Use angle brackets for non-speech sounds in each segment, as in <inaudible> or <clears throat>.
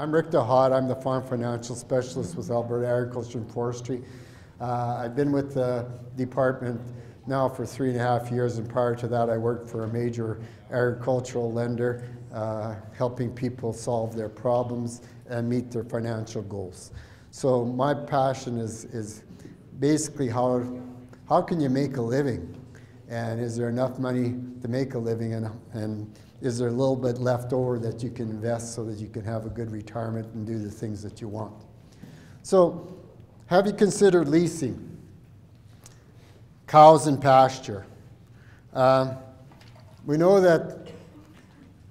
I'm Rick DeHaut. I'm the Farm Financial Specialist with Alberta Agriculture and Forestry. Uh, I've been with the department now for three and a half years, and prior to that, I worked for a major agricultural lender, uh, helping people solve their problems and meet their financial goals. So my passion is, is basically how, how can you make a living? And is there enough money to make a living? And, and is there a little bit left over that you can invest so that you can have a good retirement and do the things that you want? So have you considered leasing? Cows and pasture. Um, we know that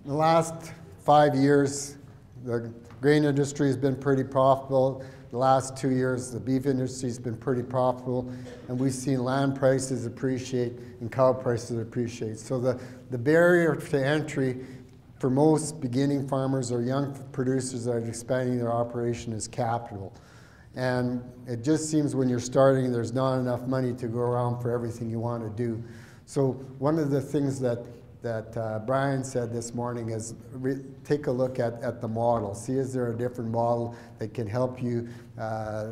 in the last five years, the grain industry has been pretty profitable. The last two years, the beef industry has been pretty profitable, and we've seen land prices appreciate and cow prices appreciate. So the, the barrier to entry for most beginning farmers or young producers that are expanding their operation is capital. And it just seems when you're starting, there's not enough money to go around for everything you want to do. So one of the things that that uh, Brian said this morning is take a look at, at the model. See is there a different model that can help you uh,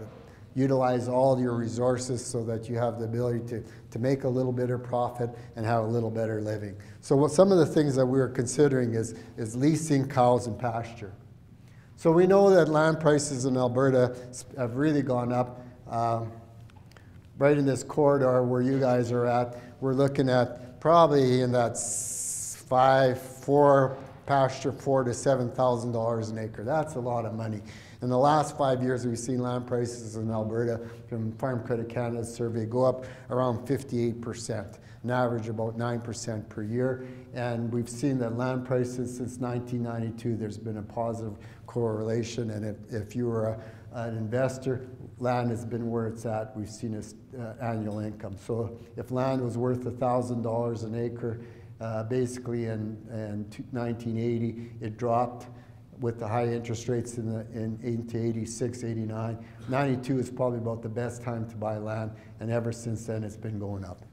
utilize all your resources so that you have the ability to, to make a little bit of profit and have a little better living. So what some of the things that we are considering is, is leasing cows and pasture. So we know that land prices in Alberta have really gone up. Um, right in this corridor where you guys are at, we're looking at probably in that five, four pasture, four to seven thousand dollars an acre. That's a lot of money. In the last five years, we've seen land prices in Alberta from Farm Credit Canada's survey go up around 58 percent, an average about 9% per year. And we've seen that land prices since 1992, there's been a positive correlation. And if, if you were a, an investor, land has been where it's at. We've seen its uh, annual income. So if land was worth $1,000 an acre, uh, basically in, in 1980, it dropped with the high interest rates in, the, in into 86, 89. 92 is probably about the best time to buy land, and ever since then it's been going up.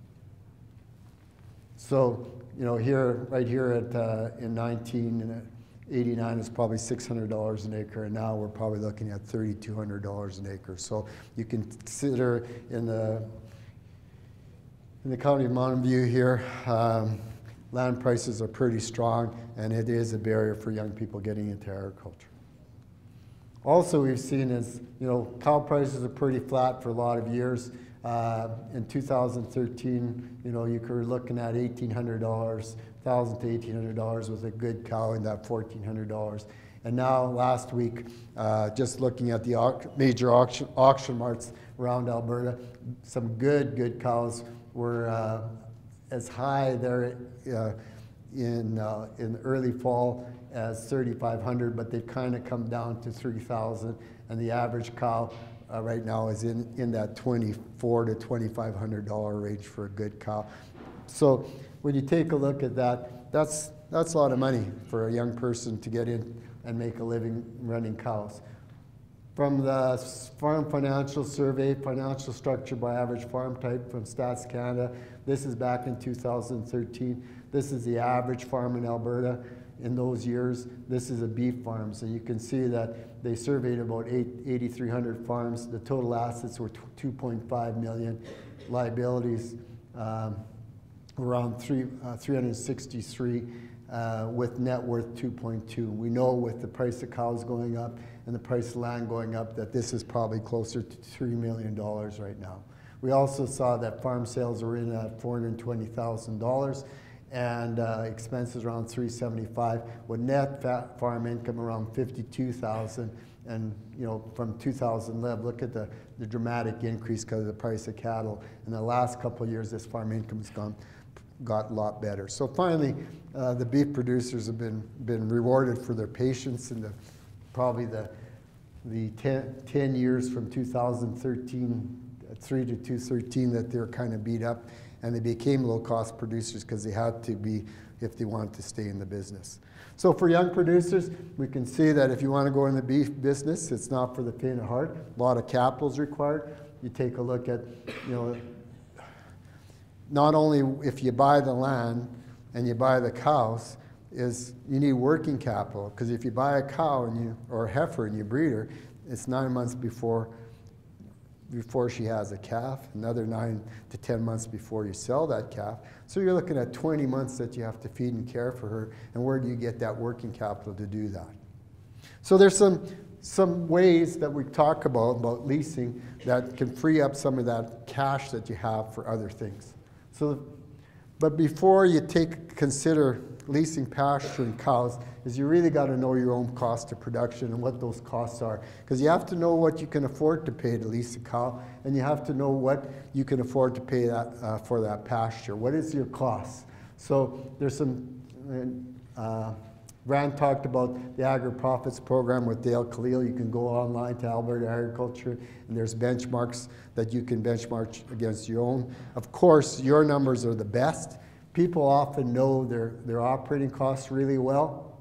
So, you know, here, right here at, uh, in 1989 is probably $600 an acre, and now we're probably looking at $3,200 an acre. So you can consider in the, in the county of Mountain View here, um, land prices are pretty strong, and it is a barrier for young people getting into agriculture. Also, we've seen is, you know, cow prices are pretty flat for a lot of years. Uh, in 2013, you know, you were looking at $1,800, 1,000 to $1,800 with a good cow in that $1,400. And now, last week, uh, just looking at the au major auction, auction marts around Alberta, some good, good cows were uh, as high there uh, in, uh, in early fall as 3,500, but they've kind of come down to 3,000. And the average cow uh, right now is in, in that 24 to $2,500 range for a good cow. So when you take a look at that, that's, that's a lot of money for a young person to get in and make a living running cows. From the Farm Financial Survey, Financial Structure by Average Farm Type from Stats Canada, this is back in 2013. This is the average farm in Alberta in those years. This is a beef farm, so you can see that they surveyed about 8,300 farms. The total assets were 2.5 million. Liabilities um, around three, uh, 363 uh, with net worth 2.2. We know with the price of cows going up and the price of land going up that this is probably closer to $3 million right now. We also saw that farm sales are in at $420,000 and uh, expenses around 375 with net farm income around 52,000 and you know from 2011 look at the, the dramatic increase because of the price of cattle in the last couple of years this farm income has gone got a lot better so finally uh, the beef producers have been been rewarded for their patience and the probably the the 10, 10 years from 2013 3 to 213 that they were kind of beat up and they became low cost producers because they had to be if they wanted to stay in the business. So for young producers, we can see that if you want to go in the beef business, it's not for the faint of heart. A lot of capital is required. You take a look at, you know, not only if you buy the land and you buy the cows, is you need working capital because if you buy a cow and you or a heifer and you breed her, it's nine months before before she has a calf, another nine to 10 months before you sell that calf. So you're looking at 20 months that you have to feed and care for her, and where do you get that working capital to do that? So there's some, some ways that we talk about, about leasing that can free up some of that cash that you have for other things. So, but before you take, consider leasing pasture and cows is you really got to know your own cost of production and what those costs are. Because you have to know what you can afford to pay to lease a cow, and you have to know what you can afford to pay that, uh, for that pasture. What is your cost? So there's some, uh, Rand talked about the Agri Profits program with Dale Kaliel. You can go online to Alberta Agriculture, and there's benchmarks that you can benchmark against your own. Of course, your numbers are the best people often know their, their operating costs really well,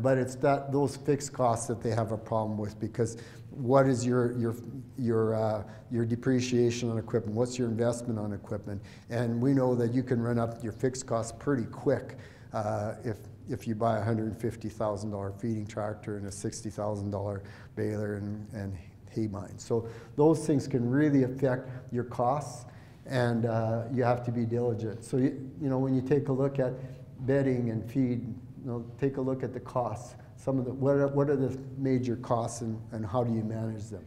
but it's that, those fixed costs that they have a problem with because what is your, your, your, uh, your depreciation on equipment? What's your investment on equipment? And we know that you can run up your fixed costs pretty quick uh, if, if you buy a $150,000 feeding tractor and a $60,000 baler and, and hay mine. So those things can really affect your costs and uh, you have to be diligent. So, you, you know, when you take a look at bedding and feed, you know, take a look at the costs. Some of the, what are, what are the major costs and, and how do you manage them?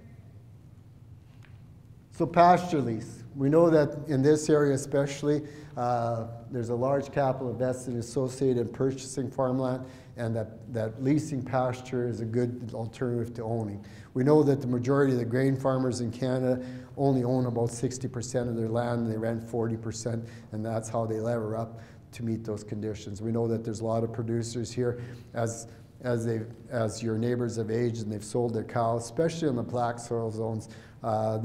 So pasture lease. We know that in this area especially, uh, there's a large capital invested associated in purchasing farmland and that, that leasing pasture is a good alternative to owning. We know that the majority of the grain farmers in Canada only own about 60% of their land, and they rent 40%, and that's how they lever up to meet those conditions. We know that there's a lot of producers here as as they as your neighbors have aged and they've sold their cows, especially in the black soil zones, uh,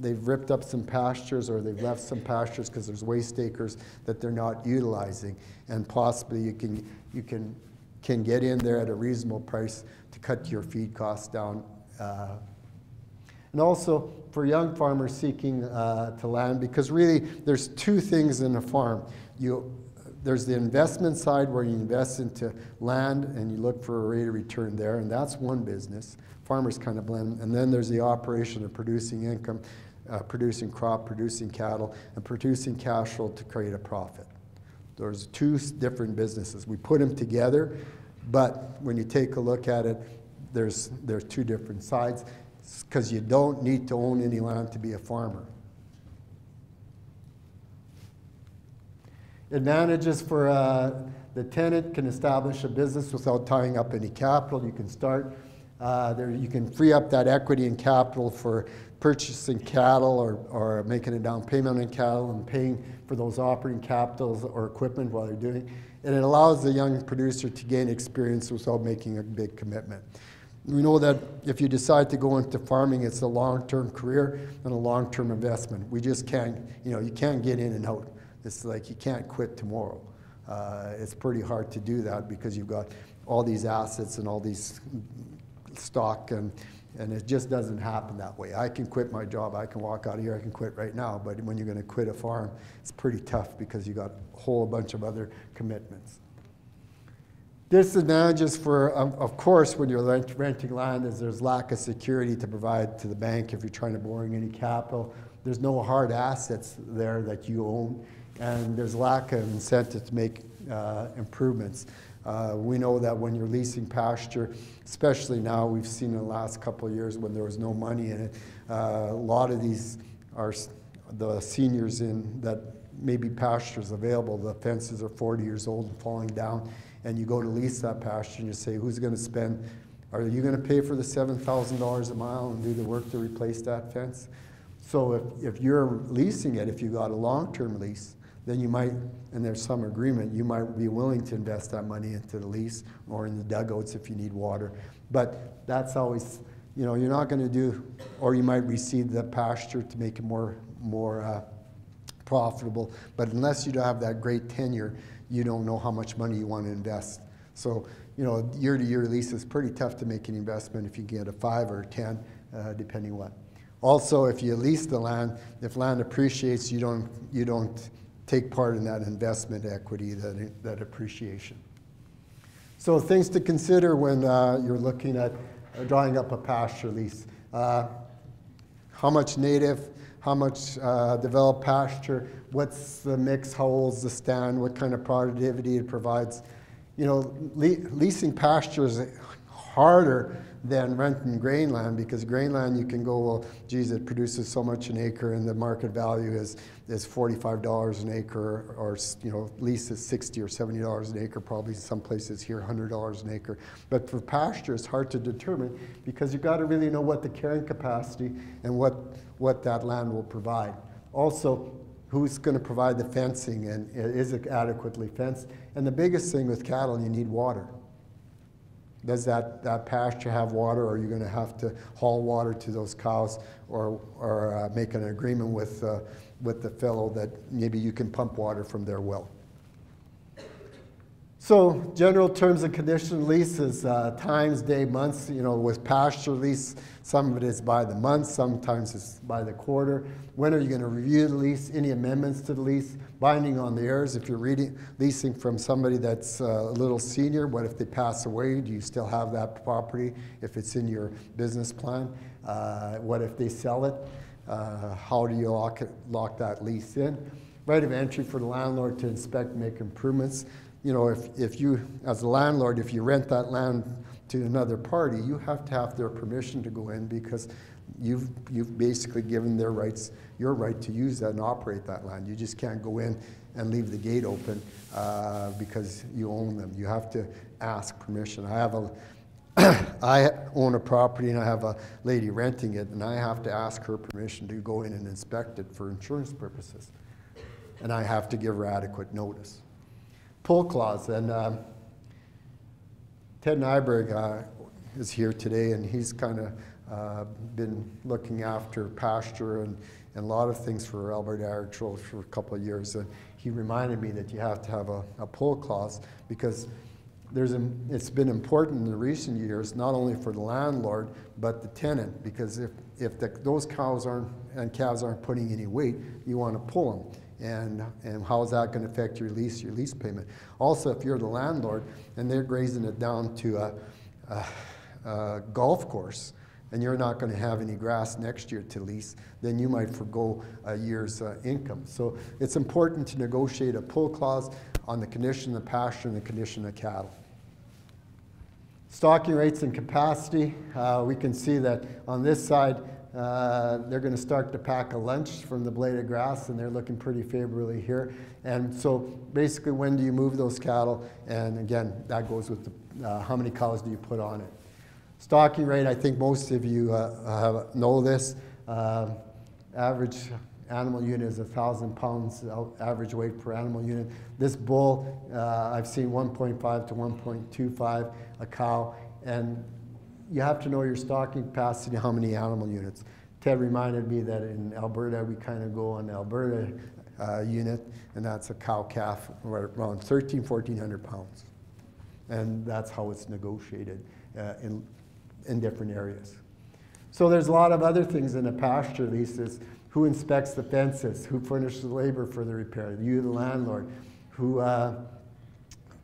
they've ripped up some pastures or they've left some pastures because there's waste acres that they're not utilizing, and possibly you can you can can get in there at a reasonable price to cut your feed costs down. Uh, and also for young farmers seeking uh, to land, because really there's two things in a farm. You, there's the investment side where you invest into land and you look for a rate of return there, and that's one business. Farmers kind of blend. And then there's the operation of producing income, uh, producing crop, producing cattle, and producing cash flow to create a profit. There's two different businesses. We put them together, but when you take a look at it, there's, there's two different sides because you don't need to own any land to be a farmer. Advantages for uh, the tenant can establish a business without tying up any capital. You can start uh, there, you can free up that equity and capital for purchasing cattle or, or making a down payment on cattle and paying for those operating capitals or equipment while they're doing. it. And it allows the young producer to gain experience without making a big commitment. We know that if you decide to go into farming, it's a long-term career and a long-term investment. We just can't, you know, you can't get in and out. It's like you can't quit tomorrow. Uh, it's pretty hard to do that because you've got all these assets and all these stock and and it just doesn't happen that way. I can quit my job, I can walk out of here, I can quit right now, but when you're going to quit a farm, it's pretty tough because you got a whole bunch of other commitments. Disadvantages for, of course, when you're renting land is there's lack of security to provide to the bank if you're trying to borrow any capital. There's no hard assets there that you own, and there's lack of incentive to make uh, improvements. Uh, we know that when you're leasing pasture, especially now, we've seen in the last couple of years when there was no money in it, uh, a lot of these are the seniors in that maybe pastures available. The fences are 40 years old and falling down, and you go to lease that pasture and you say, who's going to spend? Are you going to pay for the $7,000 a mile and do the work to replace that fence? So if, if you're leasing it, if you got a long-term lease, then you might, and there's some agreement, you might be willing to invest that money into the lease or in the dugouts if you need water. But that's always, you know, you're not going to do, or you might receive the pasture to make it more, more uh, profitable. But unless you have that great tenure, you don't know how much money you want to invest. So, you know, year to year lease is pretty tough to make an investment if you get a five or a 10, uh, depending what. Also, if you lease the land, if land appreciates, you don't, you don't take part in that investment equity, that, that appreciation. So things to consider when uh, you're looking at drawing up a pasture lease. Uh, how much native, how much uh, developed pasture, what's the mix, how old's the stand, what kind of productivity it provides. You know, le leasing pasture is harder than renting grain land because grain land you can go, well, geez, it produces so much an acre and the market value is, is $45 an acre or, you know, lease is 60 or $70 an acre, probably some places here $100 an acre. But for pasture, it's hard to determine because you've got to really know what the carrying capacity and what, what that land will provide. Also, who's going to provide the fencing and is it adequately fenced? And the biggest thing with cattle, you need water does that, that pasture have water or are you going to have to haul water to those cows or, or uh, make an agreement with, uh, with the fellow that maybe you can pump water from their well? So general terms and condition leases, uh, times, day, months, you know, with pasture lease, some of it is by the month, sometimes it's by the quarter. When are you going to review the lease? Any amendments to the lease? Binding on the heirs. If you're reading, leasing from somebody that's uh, a little senior, what if they pass away? Do you still have that property if it's in your business plan? Uh, what if they sell it? Uh, how do you lock, it, lock that lease in? Right of entry for the landlord to inspect, make improvements you know, if, if you, as a landlord, if you rent that land to another party, you have to have their permission to go in because you've, you've basically given their rights, your right to use that and operate that land. You just can't go in and leave the gate open uh, because you own them. You have to ask permission. I have a, <coughs> I own a property and I have a lady renting it, and I have to ask her permission to go in and inspect it for insurance purposes. And I have to give her adequate notice pull clause. And um, Ted Nyberg uh, is here today, and he's kind of uh, been looking after pasture and, and a lot of things for Alberta Agriculture for a couple of years. And he reminded me that you have to have a, a pull clause because there's a, it's been important in the recent years, not only for the landlord, but the tenant, because if, if the, those cows aren't, and calves aren't putting any weight, you want to pull them and, and how is that going to affect your lease, your lease payment. Also, if you're the landlord and they're grazing it down to a, a, a golf course, and you're not going to have any grass next year to lease, then you might forego a year's uh, income. So it's important to negotiate a pull clause on the condition of the pasture and the condition of cattle. Stocking rates and capacity, uh, we can see that on this side, uh, they're going to start to pack a lunch from the blade of grass, and they're looking pretty favorably here. And so, basically, when do you move those cattle? And again, that goes with the, uh, how many cows do you put on it. Stocking rate, I think most of you uh, know this. Um, average animal unit is 1,000 pounds average weight per animal unit. This bull, uh, I've seen 1.5 to 1.25 a cow, and you have to know your stocking capacity, how many animal units. Ted reminded me that in Alberta, we kind of go on Alberta uh, unit, and that's a cow calf around 13, 1400 pounds. And that's how it's negotiated uh, in, in different areas. So there's a lot of other things in a pasture leases. Who inspects the fences? Who furnishes the labor for the repair? You, the landlord. Who uh,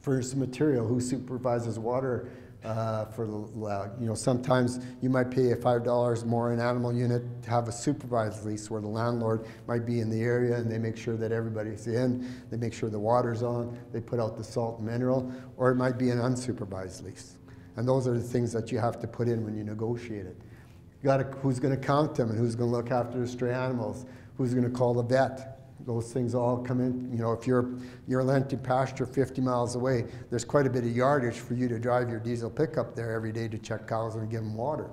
furnishes material? Who supervises water uh, for the, you know, sometimes you might pay a $5 more an animal unit to have a supervised lease where the landlord might be in the area and they make sure that everybody's in, they make sure the water's on, they put out the salt and mineral, or it might be an unsupervised lease. And those are the things that you have to put in when you negotiate it. You gotta, who's going to count them and who's going to look after the stray animals? Who's going to call the vet? Those things all come in. You know, if you're you're renting pasture 50 miles away, there's quite a bit of yardage for you to drive your diesel pickup there every day to check cows and give them water,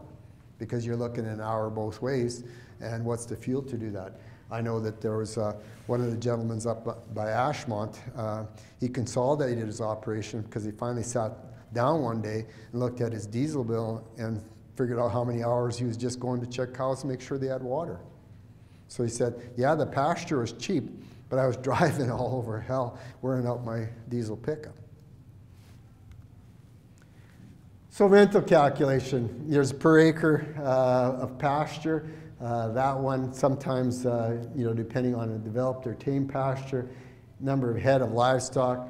because you're looking an hour both ways. And what's the fuel to do that? I know that there was uh, one of the gentlemen's up by Ashmont. Uh, he consolidated his operation because he finally sat down one day and looked at his diesel bill and figured out how many hours he was just going to check cows and make sure they had water. So he said, Yeah, the pasture was cheap, but I was <laughs> driving all over hell wearing out my diesel pickup. So rental calculation, there's per acre uh, of pasture. Uh, that one sometimes, uh, you know, depending on a developed or tame pasture, number of head of livestock,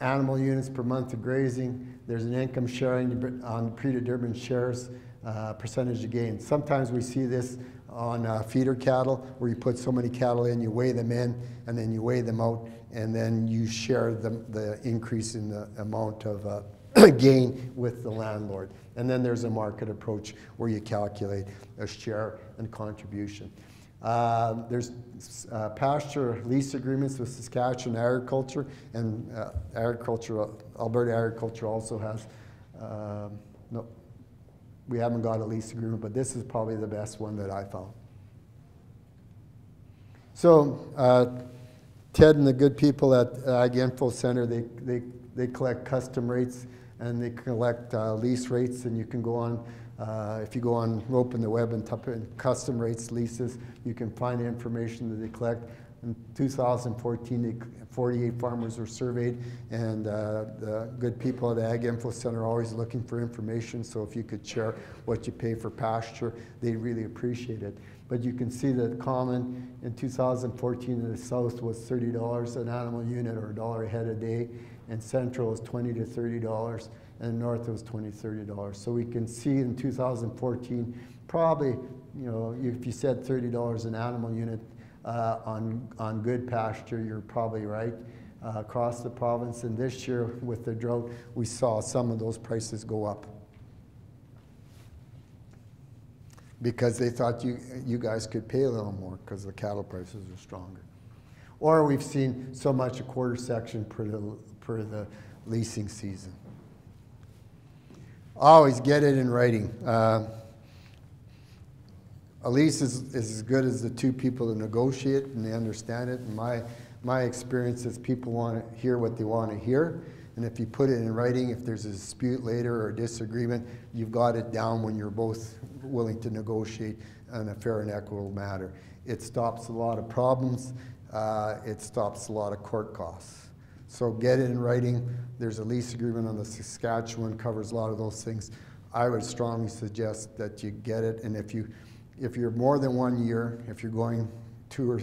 animal units per month of grazing, There's an income sharing on predetermined shares, uh, percentage of gain. Sometimes we see this on uh, feeder cattle where you put so many cattle in, you weigh them in, and then you weigh them out, and then you share the, the increase in the amount of uh, <clears throat> gain with the landlord. And then there's a market approach where you calculate a share and contribution. Uh, there's uh, pasture lease agreements with Saskatchewan Agriculture, and uh, agriculture, Alberta Agriculture also has. Um, no, we haven't got a lease agreement, but this is probably the best one that I found. So uh, Ted and the good people at Ag Info Center, they, they, they collect custom rates and they collect uh, lease rates, and you can go on uh, if you go on Ropin' the Web and type in custom rates leases, you can find the information that they collect. In 2014, 48 farmers were surveyed, and uh, the good people at the Ag Info Center are always looking for information. So if you could share what you pay for pasture, they'd really appreciate it. But you can see that common in 2014 in the south was $30 an animal unit or a dollar a head a day, and central was 20 to $30 and north was $20, $30. So we can see in 2014, probably, you know, if you said $30 an animal unit uh, on, on good pasture, you're probably right. Uh, across the province, and this year with the drought, we saw some of those prices go up because they thought you, you guys could pay a little more because the cattle prices are stronger. Or we've seen so much a quarter section per the, per the leasing season. Always get it in writing. Uh, a lease is, is as good as the two people that negotiate and they understand it. And my, my experience is people want to hear what they want to hear. And if you put it in writing, if there's a dispute later or a disagreement, you've got it down when you're both willing to negotiate in a fair and equitable matter. It stops a lot of problems. Uh, it stops a lot of court costs. So get it in writing. There's a lease agreement on the Saskatchewan, covers a lot of those things. I would strongly suggest that you get it, and if you, if you're more than one year, if you're going two or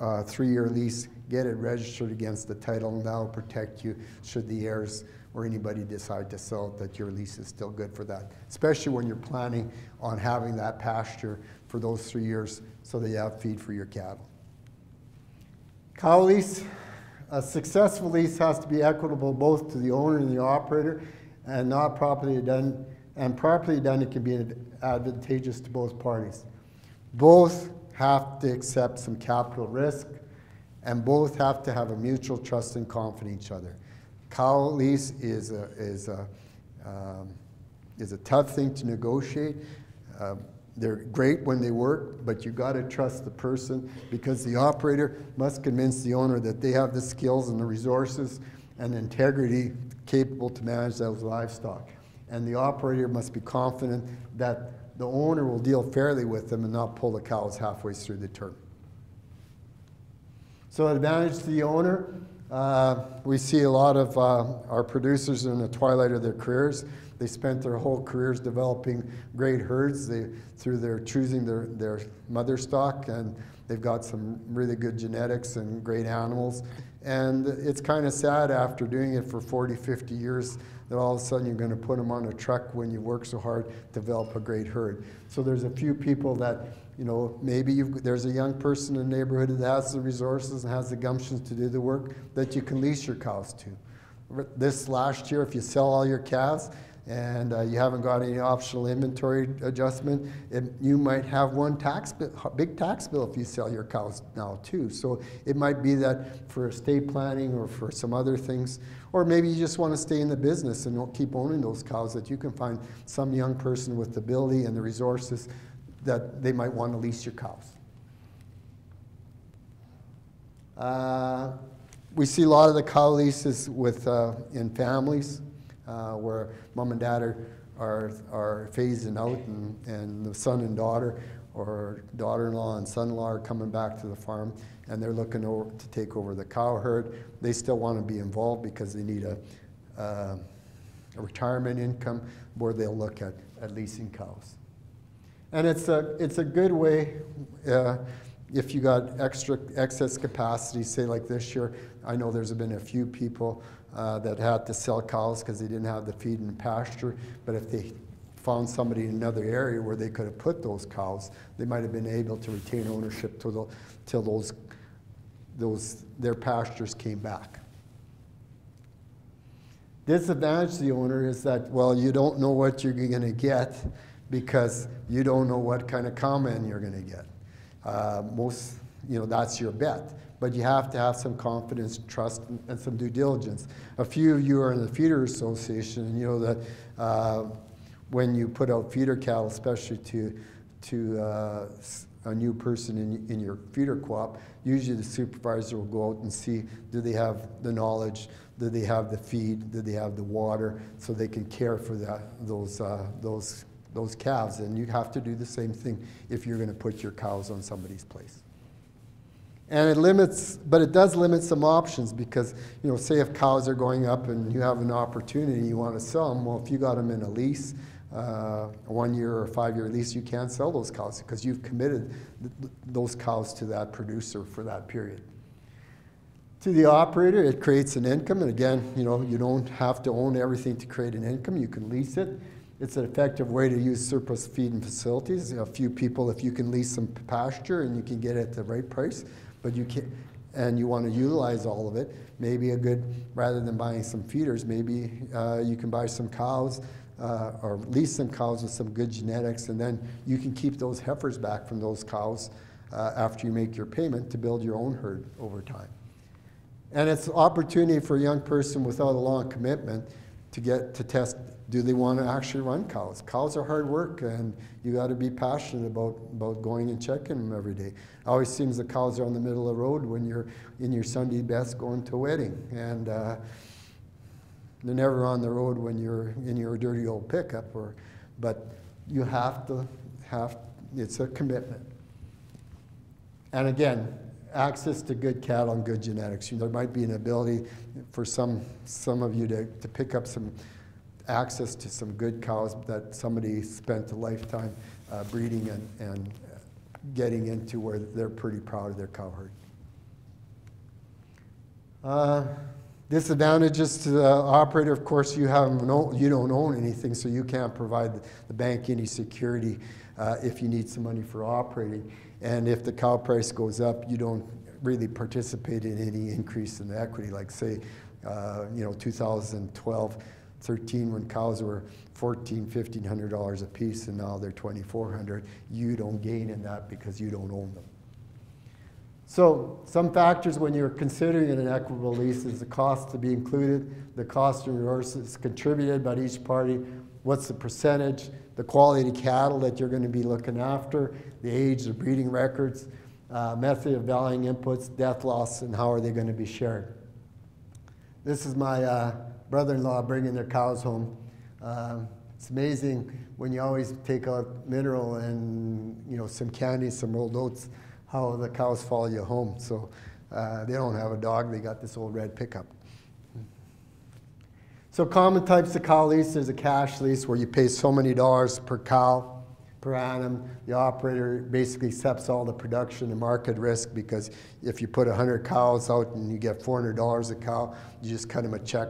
uh, three-year lease, get it registered against the title, and that'll protect you should the heirs or anybody decide to sell it, that your lease is still good for that. Especially when you're planning on having that pasture for those three years so that you have feed for your cattle. Cow lease, a successful lease has to be equitable both to the owner and the operator, and not properly done. And properly done, it can be advantageous to both parties. Both have to accept some capital risk, and both have to have a mutual trust and confidence in each other. Cow lease is a, is a, um, is a tough thing to negotiate. Uh, they're great when they work, but you got to trust the person because the operator must convince the owner that they have the skills and the resources and integrity capable to manage those livestock. And the operator must be confident that the owner will deal fairly with them and not pull the cows halfway through the term. So advantage to the owner, uh, we see a lot of uh, our producers in the twilight of their careers. They spent their whole careers developing great herds they, through their choosing their, their mother stock, and they've got some really good genetics and great animals. And it's kind of sad after doing it for 40, 50 years that all of a sudden you're going to put them on a truck when you work so hard to develop a great herd. So there's a few people that, you know, maybe there's a young person in the neighborhood that has the resources and has the gumptions to do the work that you can lease your cows to. This last year, if you sell all your calves, and uh, you haven't got any optional inventory adjustment, it, you might have one tax big tax bill if you sell your cows now too. So it might be that for estate planning or for some other things, or maybe you just want to stay in the business and keep owning those cows, that you can find some young person with the ability and the resources that they might want to lease your cows. Uh, we see a lot of the cow leases with, uh, in families uh, where mom and dad are, are, are phasing out and, and the son and daughter or daughter-in-law and son-in-law are coming back to the farm and they're looking over, to take over the cow herd. They still want to be involved because they need a, uh, a retirement income where they'll look at, at leasing cows. And it's a, it's a good way uh, if you got extra excess capacity, say like this year, I know there's been a few people uh, that had to sell cows because they didn't have the feed and pasture. But if they found somebody in another area where they could have put those cows, they might have been able to retain ownership till, the, till those, those, their pastures came back. Disadvantage to the owner is that, well, you don't know what you're going to get because you don't know what kind of comment you're going to get. Uh, most, you know, that's your bet. But you have to have some confidence, trust, and some due diligence. A few of you are in the Feeder Association, and you know that uh, when you put out feeder cattle, especially to, to uh, a new person in, in your feeder co-op, usually the supervisor will go out and see do they have the knowledge, do they have the feed, do they have the water, so they can care for that, those, uh, those those calves, and you have to do the same thing if you're going to put your cows on somebody's place. And it limits, but it does limit some options because, you know, say if cows are going up and you have an opportunity, you want to sell them, well, if you got them in a lease, uh, a one year or five year lease, you can't sell those cows because you've committed th those cows to that producer for that period. To the operator, it creates an income, and again, you know, you don't have to own everything to create an income, you can lease it. It's an effective way to use surplus feeding facilities. A few people, if you can lease some pasture and you can get it at the right price, but you can and you want to utilize all of it, maybe a good, rather than buying some feeders, maybe uh, you can buy some cows uh, or lease some cows with some good genetics, and then you can keep those heifers back from those cows uh, after you make your payment to build your own herd over time. And it's an opportunity for a young person without a long commitment to get to test do they want to actually run cows? Cows are hard work, and you got to be passionate about, about going and checking them every day. It always seems the cows are on the middle of the road when you're in your Sunday best going to a wedding, and uh, they're never on the road when you're in your dirty old pickup. Or, but you have to have it's a commitment. And again, access to good cattle and good genetics. There might be an ability for some some of you to, to pick up some access to some good cows that somebody spent a lifetime uh, breeding and, and getting into where they're pretty proud of their cow herd. Uh, disadvantages to the operator, of course, you, have no, you don't own anything, so you can't provide the bank any security uh, if you need some money for operating. And if the cow price goes up, you don't really participate in any increase in the equity, like say, uh, you know, 2012 13 when cows were 14 1500 dollars a piece and now they're 2400 you don't gain in that because you don't own them. So some factors when you're considering an equitable lease is the cost to be included the cost and resources contributed by each party what's the percentage the quality of cattle that you're going to be looking after the age the breeding records uh, method of valuing inputs death loss and how are they going to be shared this is my uh, brother-in-law bringing their cows home. Uh, it's amazing when you always take out mineral and you know some candy, some rolled oats, how the cows follow you home. So uh, they don't have a dog; they got this old red pickup. So common types of cow lease, there's a cash lease where you pay so many dollars per cow per annum. The operator basically accepts all the production and market risk because if you put 100 cows out and you get $400 a cow, you just cut them a check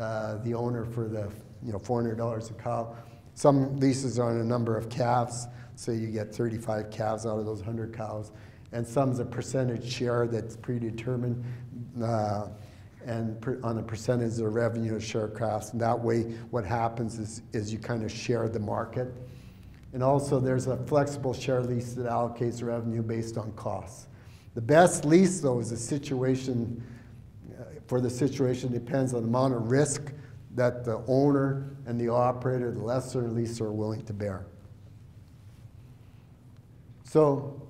uh, the owner for the you know $400 a cow. Some leases are on a number of calves, so you get 35 calves out of those 100 cows. And some some's a percentage share that's predetermined, uh, and per, on a percentage of revenue of share crafts. And that way, what happens is, is you kind of share the market. And also, there's a flexible share lease that allocates revenue based on costs. The best lease, though, is a situation uh, for the situation depends on the amount of risk that the owner and the operator, the lessor and leaser, are willing to bear. So,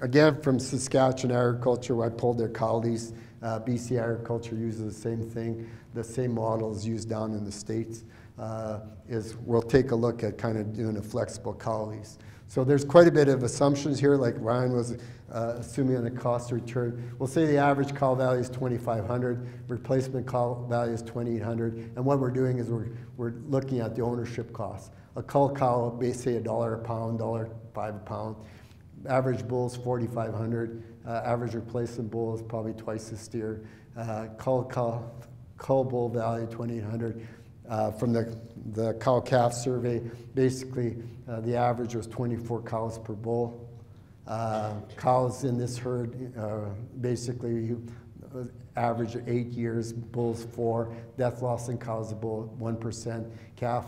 again, from Saskatchewan Agriculture, I pulled their cow lease. Uh, BC Agriculture uses the same thing. The same model is used down in the States. Uh, is we'll take a look at kind of doing a flexible cow lease. So there's quite a bit of assumptions here, like Ryan was uh, assuming on the cost return. We'll say the average call value is 2,500, replacement call value is 2,800, and what we're doing is we're, we're looking at the ownership costs. A cull cow, say a dollar a pound, dollar five a pound. average bull is 4,500. Uh, average replacement bull is probably twice the steer. Uh, cull, cull, bull value 2,800. Uh, from the, the cow calf survey, basically uh, the average was 24 cows per bull. Uh, cows in this herd uh, basically uh, average eight years, bulls four, death loss in cows a bull 1%, calf,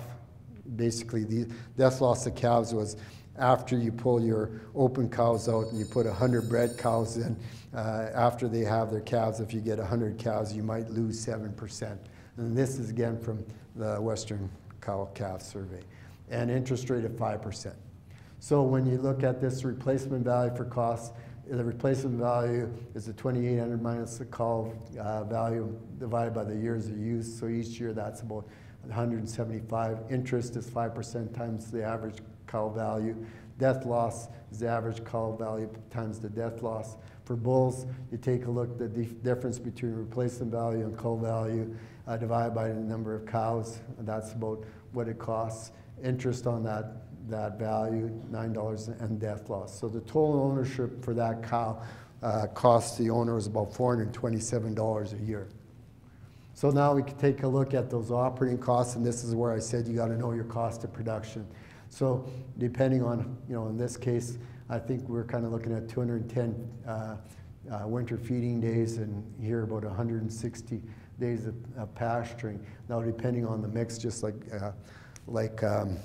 basically the death loss of calves was after you pull your open cows out and you put 100 bred cows in, uh, after they have their calves, if you get 100 cows, you might lose 7%. And this is again from the Western Cow Calf Survey. And interest rate of 5%. So when you look at this replacement value for costs, the replacement value is the 2800 minus the cull uh, value divided by the years of use. So each year that's about 175. Interest is 5% times the average cow value. Death loss is the average cow value times the death loss. For bulls, you take a look at the difference between replacement value and cow value uh, divided by the number of cows. That's about what it costs. Interest on that that value, $9 and death loss. So the total ownership for that cow uh, costs the owner is about $427 a year. So now we can take a look at those operating costs, and this is where I said you got to know your cost of production. So depending on, you know, in this case, I think we're kind of looking at 210 uh, uh, winter feeding days and here about 160 days of, of, pasturing. Now depending on the mix, just like, uh, like um,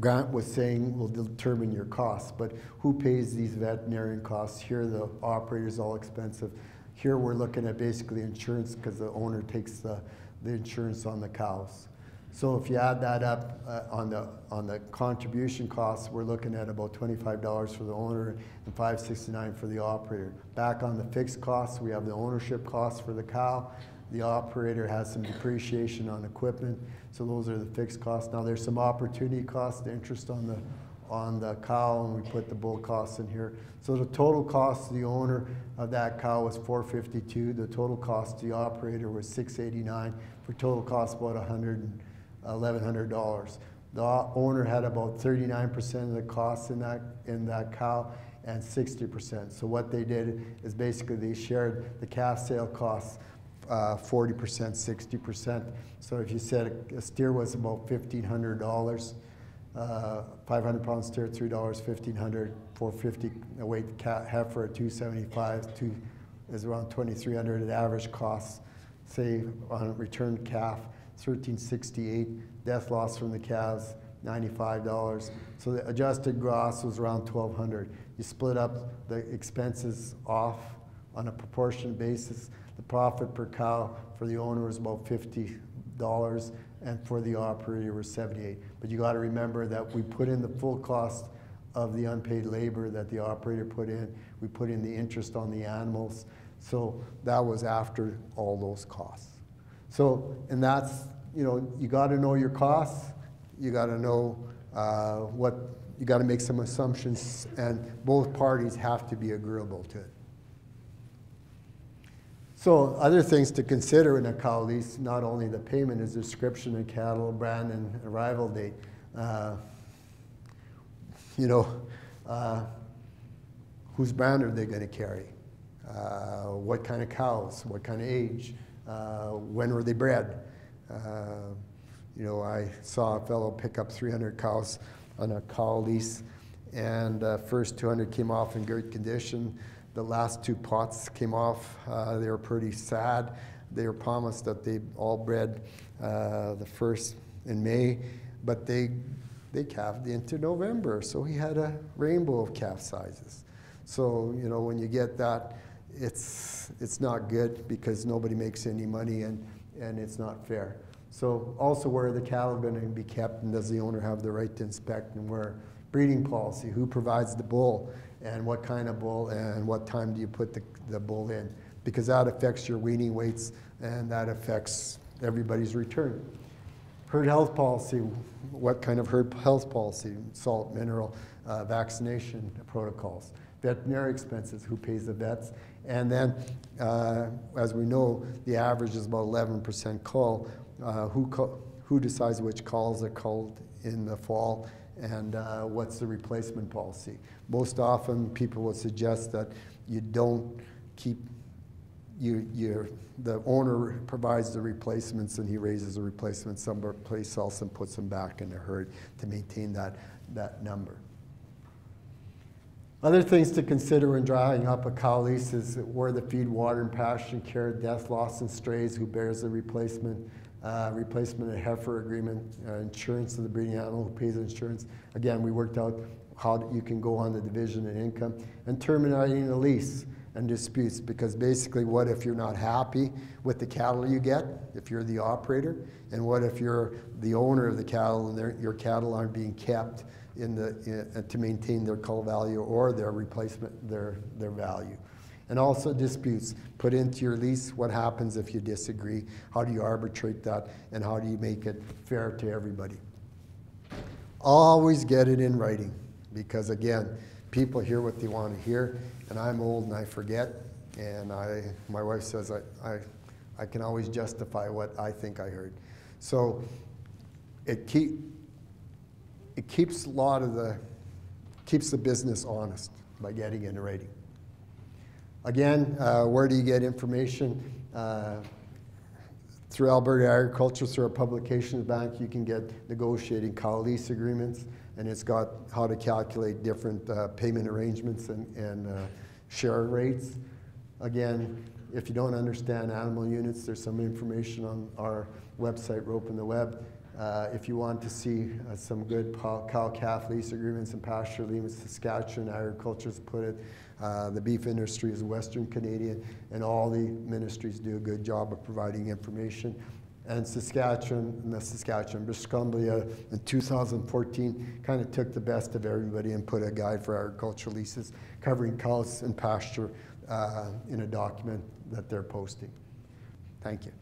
Grant was saying, will determine your costs, but who pays these veterinarian costs? Here the operator's all expensive. Here we're looking at basically insurance because the owner takes the, the insurance on the cows. So if you add that up uh, on the on the contribution costs, we're looking at about $25 for the owner and $569 for the operator. Back on the fixed costs, we have the ownership costs for the cow. The operator has some depreciation on equipment, so those are the fixed costs. Now there's some opportunity costs, interest on the on the cow, and we put the bull costs in here. So the total cost to the owner of that cow was 452. The total cost to the operator was 689. For total cost about 100. $1,100. The owner had about 39% of the costs in that, in that cow and 60%. So what they did is basically they shared the calf sale costs uh, 40%, 60%. So if you said a, steer was about $1,500, uh, 500 pound steer, $3, 1500 450 a weight heifer at 275 two, is around 2300 at average costs, say on a returned calf. 1368. Death loss from the calves, $95. So the adjusted gross was around 1200. You split up the expenses off on a proportion basis. The profit per cow for the owner was about $50 and for the operator was 78. But you got to remember that we put in the full cost of the unpaid labor that the operator put in. We put in the interest on the animals. So that was after all those costs. So, and that's, you know, you got to know your costs. You got to know uh, what, you got to make some assumptions, and both parties have to be agreeable to it. So other things to consider in a cow lease, not only the payment, is description of cattle, brand, and arrival date. Uh, you know, uh, whose brand are they going to carry? Uh, what kind of cows? What kind of age? Uh, when were they bred? Uh, you know, I saw a fellow pick up 300 cows on a cow lease, and uh, first 200 came off in good condition. The last two pots came off. They were pretty sad. They were promised that they all bred the first in May, but they they calved into November. So he had a rainbow of calf sizes. So you know when you get that it's, it's not good because nobody makes any money and, and it's not fair. So also where are the cattle going to be kept and does the owner have the right to inspect and where? Breeding policy, who provides the bull and what kind of bull and what time do you put the, the bull in? Because that affects your weaning weights and that affects everybody's return. Herd health policy, what kind of herd health policy? Salt, mineral, uh, vaccination protocols. Veterinary expenses, who pays the vets? And then, uh, as we know, the average is about 11% cull. Uh, who, who decides which calls are culled in the fall and uh, what's the replacement policy. Most often, people will suggest that you don't keep you, you, the owner provides the replacements and he raises the replacements someplace else and puts them back in the herd to maintain that, that number. Other things to consider when drawing up a cow lease is where the feed, water, and pasture care, death, loss, and strays, who bears the replacement, uh, replacement of heifer agreement, uh, insurance of the breeding animal, who pays the insurance. Again, we worked out how you can go on the division and income, and terminating the lease and disputes because basically what if you're not happy with the cattle you get if you're the operator and what if you're the owner of the cattle and your cattle aren't being kept in the in, to maintain their cull value or their replacement their their value. And also disputes. Put into your lease what happens if you disagree. How do you arbitrate that? And how do you make it fair to everybody? Always get it in writing. Because again people hear what they want to hear and I'm old and I forget. And I, my wife says I, I, I can always justify what I think I heard. So it keep it keeps a lot of the keeps the business honest by getting into rating. Again, uh, where do you get information? Uh, through Alberta Agriculture, through our publications bank, you can get negotiating cow lease agreements, and it's got how to calculate different uh, payment arrangements and, and uh, share rates. Again, if you don't understand animal units, there's some information on our website, Ropin' the Web. Uh, if you want to see uh, some good cow-calf lease agreements and pasture lease, Saskatchewan Agriculture's put it. Uh, the beef industry is Western Canadian, and all the ministries do a good job of providing information. And Saskatchewan, and the Saskatchewan, British Columbia in 2014 kind of took the best of everybody and put a guide for agricultural leases covering cows and pasture uh, in a document that they're posting. Thank you.